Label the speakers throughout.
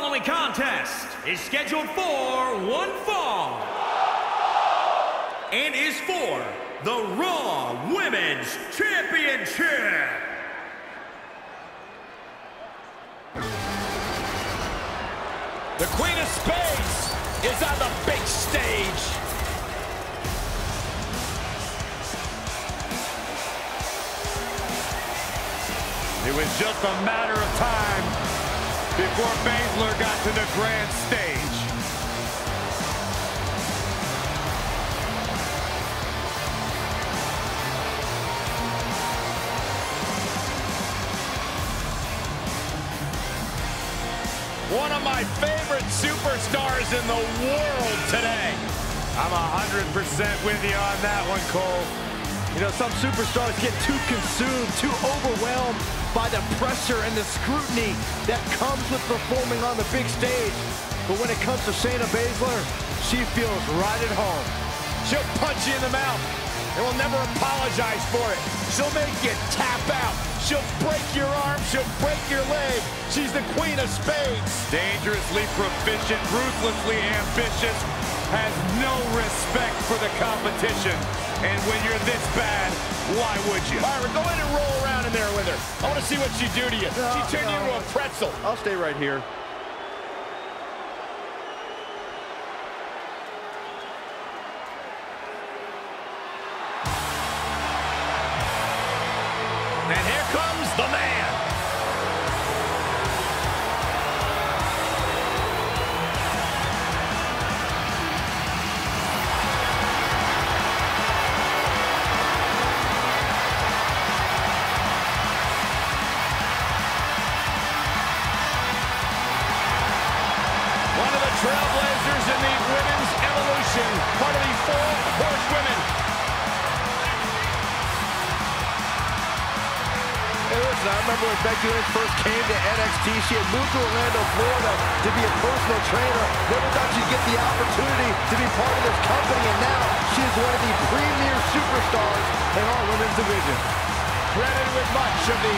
Speaker 1: Following contest is scheduled for one fall and is for the Raw Women's Championship.
Speaker 2: The Queen of Spades is on the big stage.
Speaker 3: It was just a matter of time before Baszler got to the grand stage.
Speaker 2: One of my favorite superstars in the world today.
Speaker 3: I'm 100% with you on that one, Cole.
Speaker 4: You know, some superstars get too consumed, too overwhelmed by the pressure and the scrutiny that comes with performing on the big stage. But when it comes to Shayna Baszler, she feels right at home.
Speaker 2: She'll punch you in the mouth and will never apologize for it. She'll make you tap out. She'll break your arm. She'll break your leg. She's the queen of spades.
Speaker 3: Dangerously proficient, ruthlessly ambitious, has no respect for the competition. And when you're this bad, why would you?
Speaker 2: Right, go ahead and roll around there with her. I want to see what she do to you.
Speaker 4: No,
Speaker 2: she turned you into a pretzel.
Speaker 4: I'll stay right here.
Speaker 2: Part of the four horsewomen.
Speaker 4: Hey, listen, I remember when Becky Lynch first came to NXT, she had moved to Orlando, Florida to be a personal trainer. Never thought she'd get the opportunity to be part of this company, and now she is one of the premier superstars in our women's division.
Speaker 2: credited with much of the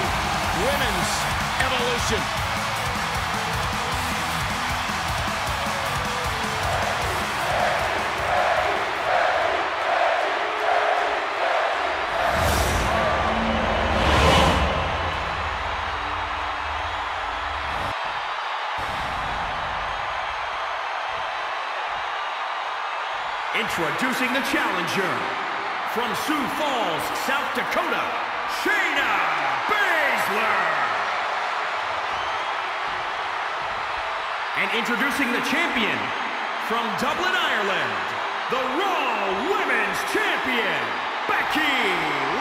Speaker 2: women's evolution.
Speaker 1: Introducing the challenger from Sioux Falls, South Dakota, Shayna Baszler. And introducing the champion from Dublin, Ireland, the Raw Women's Champion, Becky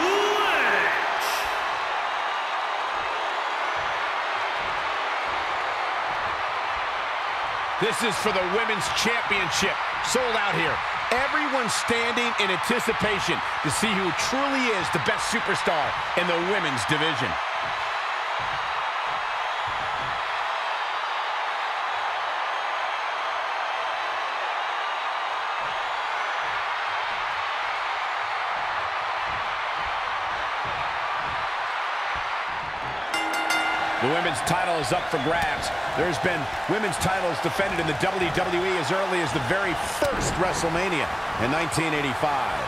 Speaker 1: Lynch.
Speaker 2: This is for the women's championship. Sold out here. Everyone standing in anticipation to see who truly is the best superstar in the women's division. The women's title is up for grabs. There's been women's titles defended in the WWE as early as the very first WrestleMania in 1985.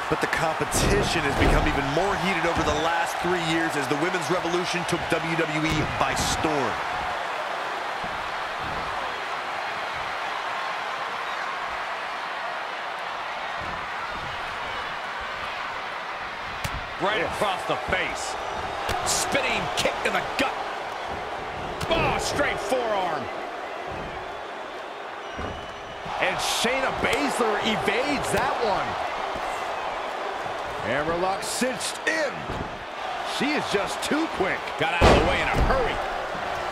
Speaker 5: But the competition has become even more heated over the last three years as the women's revolution took WWE by storm.
Speaker 3: Right across the face.
Speaker 2: Spinning kick to the gut. Oh, straight forearm.
Speaker 4: And Shayna Baszler evades that one. Hammerlock cinched in. She is just too quick.
Speaker 2: Got out of the way in a hurry.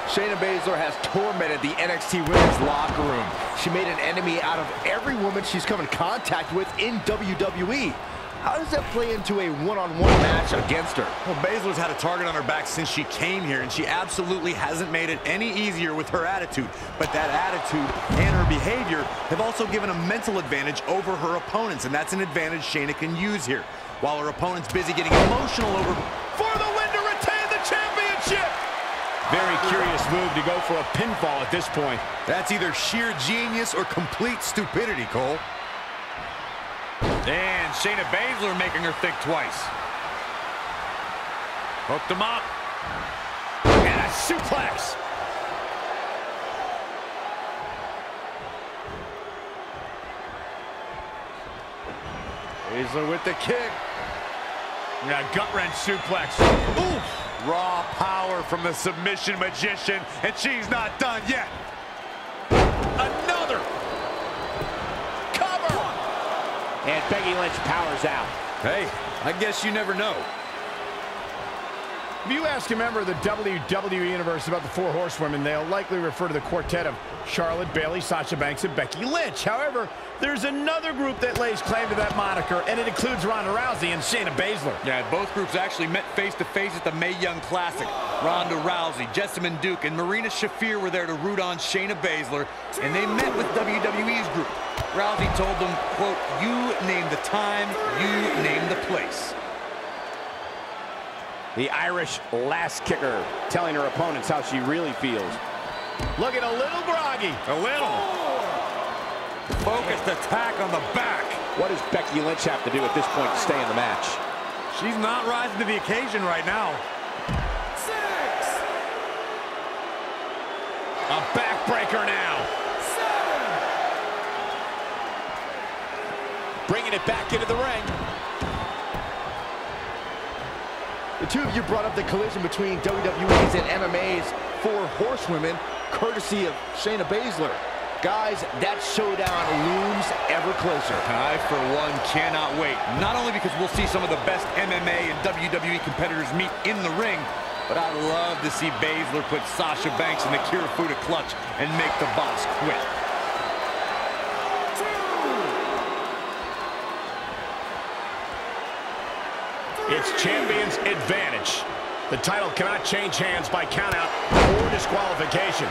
Speaker 4: Shayna Baszler has tormented the NXT Women's locker room. She made an enemy out of every woman she's come in contact with in WWE. How does that play into a one-on-one match against her?
Speaker 5: Well, Baszler's had a target on her back since she came here, and she absolutely hasn't made it any easier with her attitude. But that attitude and her behavior have also given a mental advantage over her opponents, and that's an advantage Shayna can use here. While her opponent's busy getting emotional over...
Speaker 2: For the win to retain the championship. Very curious move to go for a pinfall at this point.
Speaker 5: That's either sheer genius or complete stupidity, Cole.
Speaker 3: And Shayna Baszler making her think twice. Hooked him up.
Speaker 2: And a suplex.
Speaker 4: Baszler with the kick.
Speaker 2: Yeah, gut-wrench suplex.
Speaker 3: Raw power from the submission magician, and she's not done yet.
Speaker 2: And Becky Lynch powers out.
Speaker 5: Hey, I guess you never know.
Speaker 2: If you ask a member of the WWE Universe about the Four Horsewomen, they'll likely refer to the quartet of Charlotte, Bayley, Sasha Banks, and Becky Lynch. However, there's another group that lays claim to that moniker, and it includes Ronda Rousey and Shayna Baszler.
Speaker 5: Yeah, both groups actually met face-to-face -face at the Mae Young Classic. Ronda Rousey, Jessamyn Duke, and Marina Shafir were there to root on Shayna Baszler, and they met with WWE's group. Rousey told them, quote, you name the time, you name the place.
Speaker 2: The Irish lass kicker telling her opponents how she really feels. Looking a little groggy.
Speaker 3: A little. Focused attack on the back.
Speaker 2: What does Becky Lynch have to do at this point to stay in the match?
Speaker 3: She's not rising to the occasion right now.
Speaker 1: Six.
Speaker 2: A backbreaker now.
Speaker 1: Seven.
Speaker 2: Bringing it back into the ring.
Speaker 4: The two of you brought up the collision between WWE's and MMA's four horsewomen, courtesy of Shayna Baszler. Guys, that showdown looms ever closer.
Speaker 5: I, for one, cannot wait. Not only because we'll see some of the best MMA and WWE competitors meet in the ring, but I'd love to see Baszler put Sasha Banks in the Kirifuda clutch and make the boss quit.
Speaker 2: It's champion's advantage. The title cannot change hands by countout or disqualification.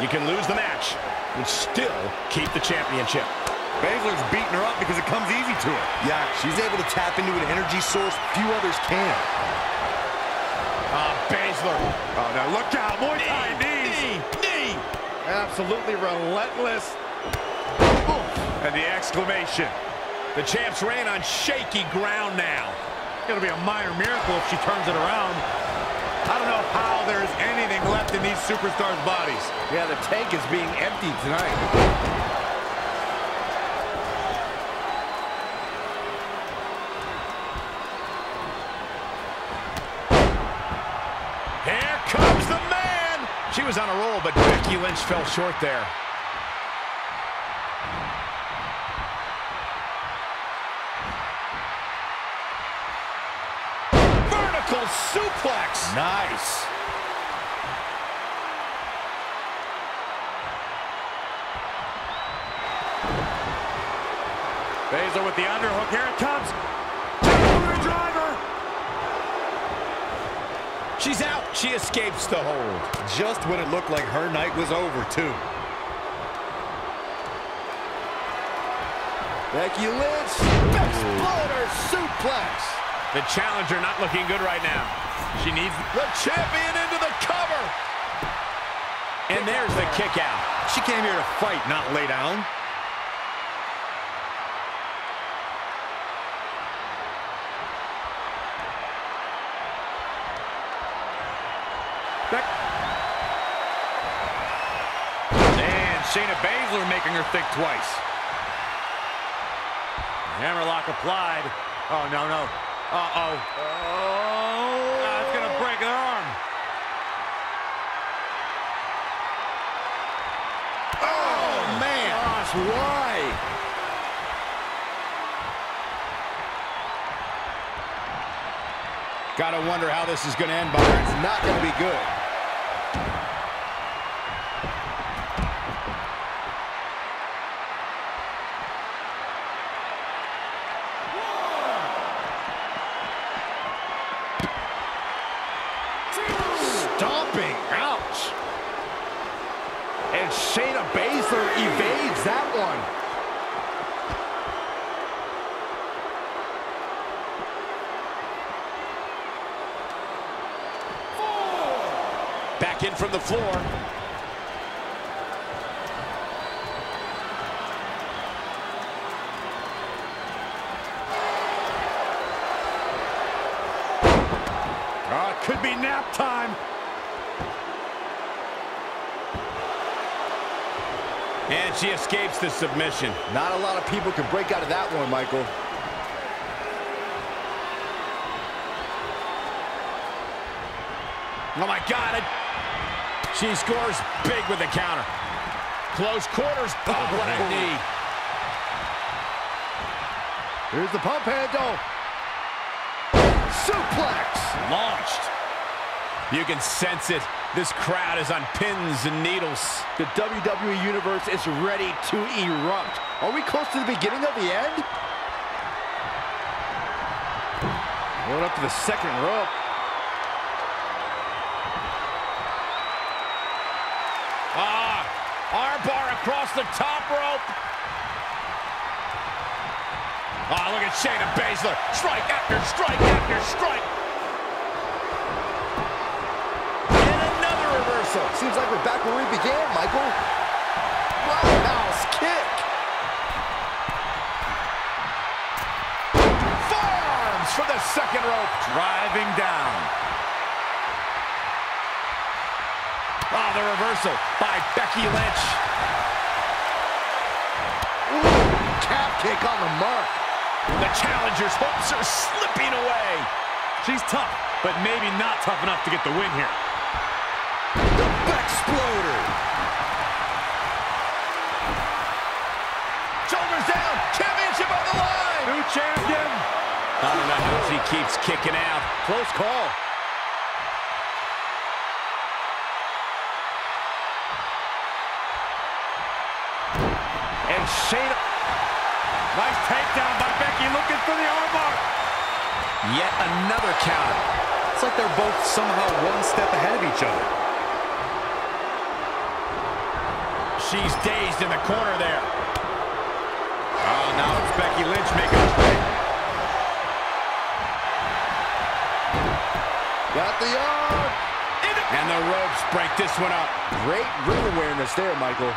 Speaker 2: You can lose the match and still keep the championship.
Speaker 5: Baszler's beating her up because it comes easy to her. Yeah, she's able to tap into an energy source few others can.
Speaker 2: Uh, Baszler.
Speaker 3: Oh, now look out. Muay Thai knees.
Speaker 2: Knee, knee.
Speaker 4: Absolutely relentless.
Speaker 3: And the exclamation.
Speaker 2: The champ's ran on shaky ground now.
Speaker 3: Going to be a minor miracle if she turns it around. I don't know how there's anything left in these superstars' bodies.
Speaker 4: Yeah, the tank is being emptied tonight.
Speaker 2: Here comes the man. She was on a roll, but Becky Lynch fell short there. Suplex.
Speaker 5: Nice.
Speaker 3: Baszler with the underhook. Here it comes. Driver.
Speaker 2: She's out. She escapes the hold.
Speaker 5: Just when it looked like her night was over, too.
Speaker 4: Becky Lynch, Bexploder suplex.
Speaker 2: The challenger not looking good right now. She needs the champion into the cover. And there's the kick out.
Speaker 5: She came here to fight, not lay down.
Speaker 3: And Shayna Baszler making her think twice. Hammerlock applied. Oh, no, no. Uh-oh. Oh. To arm.
Speaker 4: Oh, man. Gosh, why?
Speaker 2: Gotta wonder how this is gonna end, Byron.
Speaker 4: It's not going to be good. Stomping. Ouch. And Shayna Baszler evades that one.
Speaker 2: Back in
Speaker 4: from the floor.
Speaker 3: Oh, it could be nap time.
Speaker 2: And she escapes the submission.
Speaker 4: Not a lot of people can break out of that one, Michael.
Speaker 2: Oh, my God. She scores big with the counter. Close quarters. Oh, what a knee.
Speaker 4: Here's the pump handle. Suplex.
Speaker 2: Launched. You can sense it. This crowd is on pins and needles.
Speaker 4: The WWE Universe is ready to erupt. Are we close to the beginning of the end? Going up to the second rope.
Speaker 2: Across the top rope. Ah, look at Shayna Baszler. Strike after strike after strike. And another reversal.
Speaker 4: Seems like we're back where we began, Michael. Roundhouse kick.
Speaker 2: For the second rope.
Speaker 3: Driving down.
Speaker 2: Ah, the reversal by Becky Lynch.
Speaker 4: Calf kick on the mark.
Speaker 2: The challenger's hopes are slipping away.
Speaker 3: She's tough, but maybe not tough enough to get the win here.
Speaker 4: The Bexploder.
Speaker 2: Shoulders down. Championship on the line.
Speaker 3: New champion.
Speaker 2: I don't know how she keeps kicking out.
Speaker 4: Close call.
Speaker 2: Yet another counter.
Speaker 5: It's like they're both somehow one step ahead of each other.
Speaker 2: She's dazed in the corner there. Oh, now it's Becky Lynch making a play.
Speaker 4: Got the arm.
Speaker 2: And the ropes break this one up.
Speaker 4: Great ring awareness there, Michael.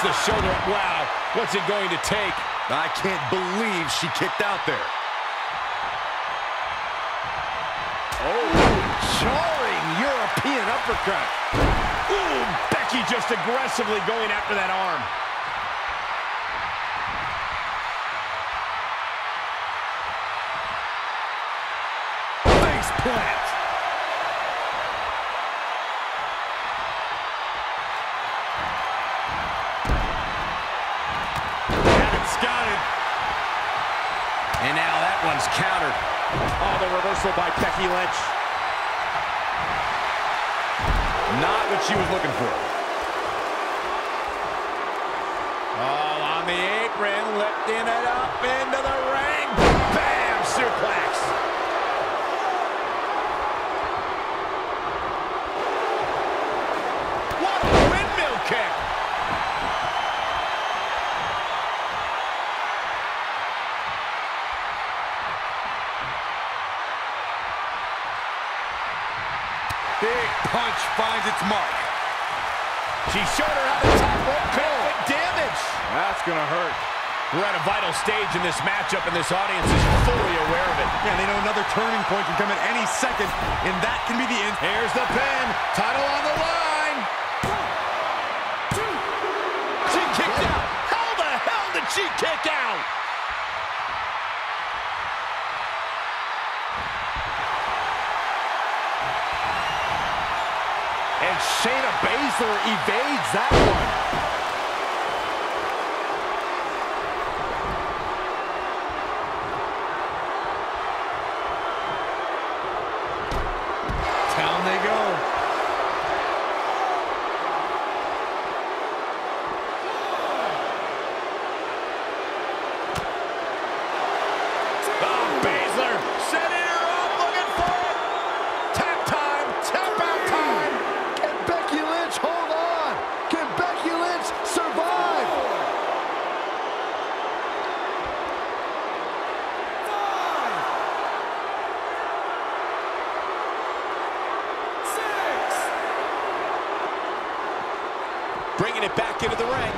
Speaker 2: Gets the shoulder up. Wow, what's it going to take?
Speaker 5: I can't believe she kicked out there.
Speaker 4: Oh, jarring European uppercut.
Speaker 2: Ooh, Becky just aggressively going after that arm.
Speaker 3: Face plant. Reversal by Becky Lynch. Not what she was looking for.
Speaker 2: Oh, on the apron, lifting it up into the ring. Bam! Suplex.
Speaker 3: Punch finds its mark.
Speaker 2: She showed her how the top rope could inflict damage.
Speaker 3: That's gonna hurt.
Speaker 2: We're at a vital stage in this matchup, and this audience is fully aware of it.
Speaker 5: Yeah, they know another turning point can come at any second, and that can be the end.
Speaker 2: Here's the pin. Title on the line. She kicked out. How the hell did she kick out?
Speaker 4: Shayna Baszler evades that one.
Speaker 5: Down they go.
Speaker 2: Oh, Baszler setting her up, looking for it. Tap time, tap out time.
Speaker 4: Can Becky Lynch hold on? Can Becky Lynch
Speaker 6: bringing it back into the ring.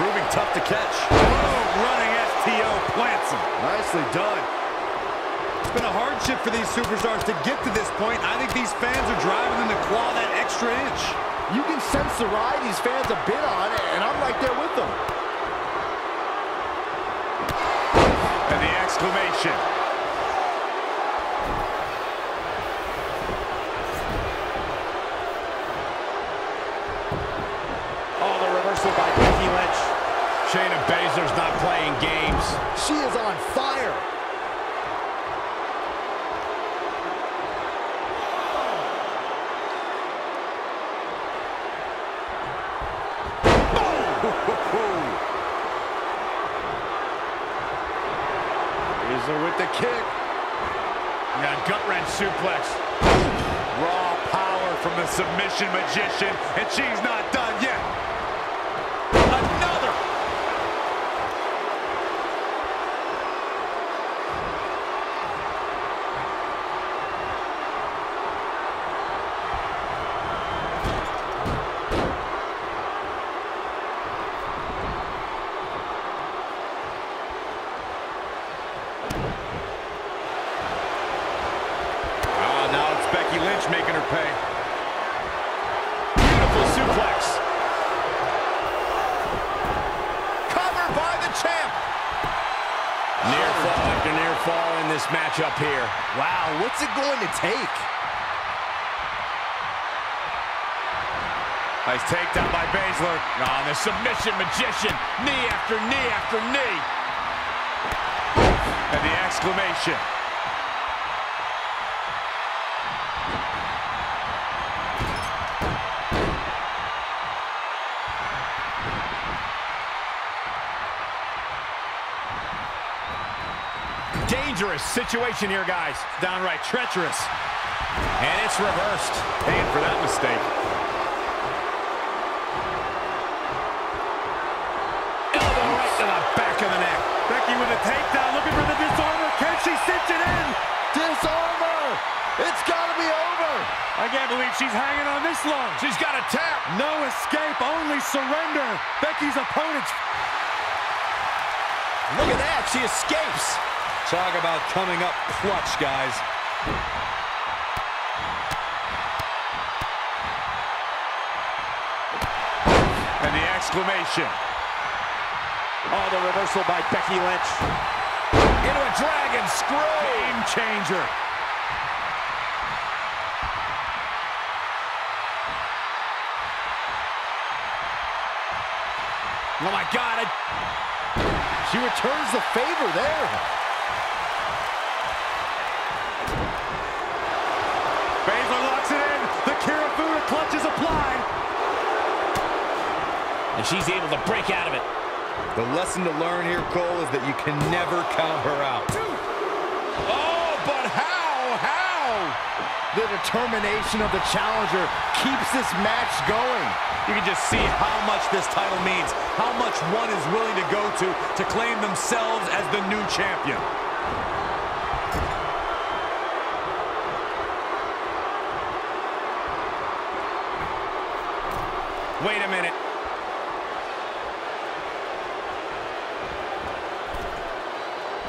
Speaker 5: Proving tough to catch. Boom, running STO plants him.
Speaker 4: Nicely done.
Speaker 5: It's been a hardship for these superstars to get to this point. I think these fans are driving them to claw that extra inch.
Speaker 4: You can sense the ride these fans have been on, and I'm right there with them.
Speaker 3: And the exclamation.
Speaker 2: Not playing games.
Speaker 4: She is on fire.
Speaker 2: Baszler with the kick. Got gut wrench suplex.
Speaker 3: Raw power from the submission magician, and she's not done yet.
Speaker 6: Another.
Speaker 3: Oh, now it's Becky Lynch making her pay.
Speaker 2: Beautiful suplex. Covered by the champ. Near oh. fall after near fall in this matchup here.
Speaker 4: Wow, what's it going to take?
Speaker 3: Nice takedown by Baszler.
Speaker 2: On the submission magician. Knee after knee after knee.
Speaker 3: The exclamation.
Speaker 2: Dangerous situation here, guys.
Speaker 3: Downright treacherous.
Speaker 2: And it's reversed.
Speaker 3: Paying for that mistake.
Speaker 2: Right to the back of the neck.
Speaker 3: Becky with a takedown, looking for the disarmer. Can she cinch it in?
Speaker 4: Disarmer! It's got to be over!
Speaker 3: I can't believe she's hanging on this long.
Speaker 2: She's got a tap.
Speaker 3: No escape, only surrender. Becky's opponent's
Speaker 6: Look at that. She escapes.
Speaker 5: Talk about coming up clutch, guys.
Speaker 3: and the exclamation.
Speaker 6: Oh, the reversal by Becky Lynch.
Speaker 2: Into a dragon screw.
Speaker 3: Game changer.
Speaker 2: Oh, my God. I...
Speaker 4: She returns the favor there.
Speaker 3: Baszler locks it in. The Kirifuda clutch is applied.
Speaker 2: And she's able to break out of it.
Speaker 5: The lesson to learn here, Cole, is that you can never count her out.
Speaker 2: Oh, but how? How?
Speaker 4: The determination of the challenger keeps this match going.
Speaker 5: You can just see how much this title means, how much one is willing to go to to claim themselves as the new champion.
Speaker 2: Wait a minute.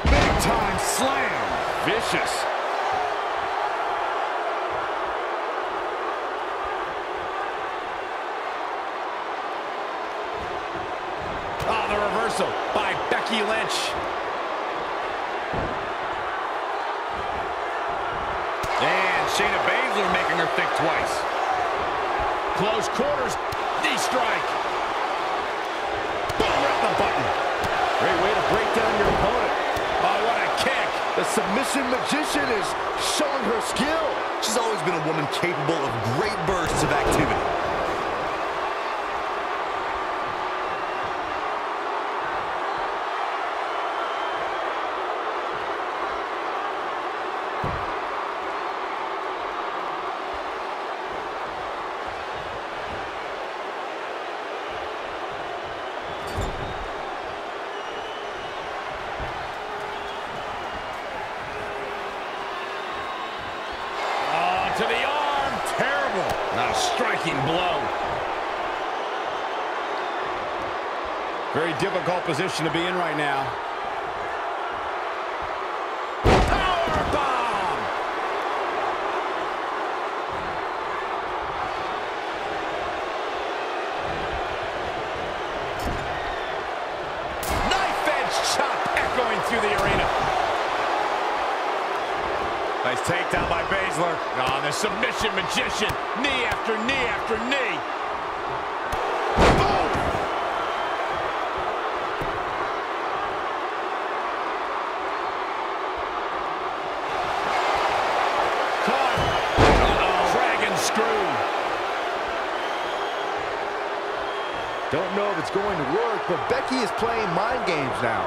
Speaker 3: Big time slam.
Speaker 2: Vicious. Oh, the reversal by Becky Lynch.
Speaker 3: And Shayna Baszler making her think twice.
Speaker 2: Close quarters. Knee strike. Boom, right the button.
Speaker 4: Great way to break down your opponent.
Speaker 2: Oh, what a kick.
Speaker 4: The submission magician is showing her skill.
Speaker 5: She's always been a woman capable of great bursts of activity.
Speaker 2: Oh, to the arm. Terrible
Speaker 1: striking blow.
Speaker 2: Very difficult position to be in right now. Knife edge chop echoing through the arena.
Speaker 3: Nice takedown by Baszler.
Speaker 2: On the submission magician. Knee after knee after knee. Dragon screw.
Speaker 4: Don't know if it's going to work, but Becky is playing mind games now.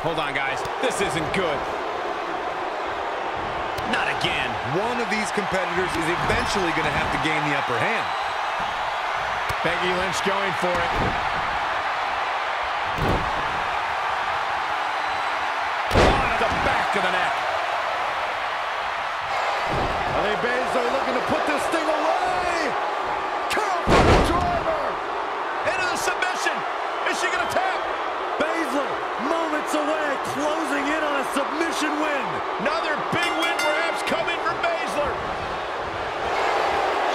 Speaker 2: Hold on, guys. This isn't good. Not again.
Speaker 5: One of these competitors is eventually going to have to gain the upper hand.
Speaker 2: Becky Lynch going for it. On the back of the neck.
Speaker 4: I think Baszler looking to put this thing away. Cowboy driver.
Speaker 2: Into the submission. Is she going to tap?
Speaker 4: Baszler, moments away, closing in on a submission win.
Speaker 2: Another big win perhaps coming for Baszler.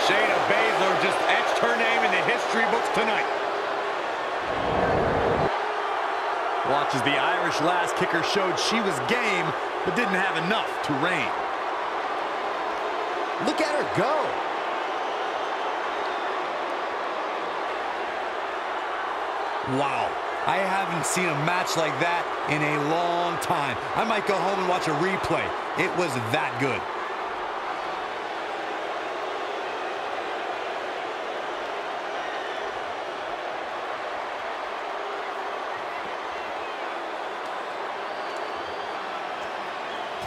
Speaker 3: Shayna Baszler just etched her name in the history books tonight.
Speaker 5: Watch as the Irish lass kicker showed she was game, but didn't have enough to reign.
Speaker 4: Look at her go.
Speaker 5: Wow. I haven't seen a match like that in a long time. I might go home and watch a replay. It was that good.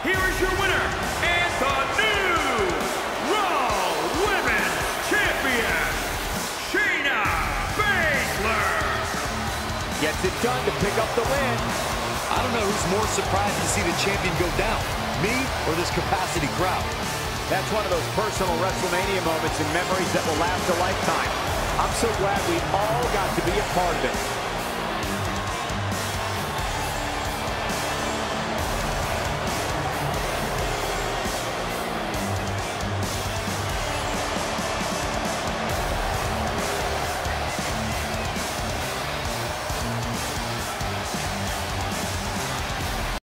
Speaker 1: Here is your winner, and the new
Speaker 4: it done to pick up the win.
Speaker 5: I don't know who's more surprised to see the champion go down, me or this capacity crowd.
Speaker 7: That's one of those personal WrestleMania moments and memories that will last a lifetime. I'm so glad we all got to be a part of it.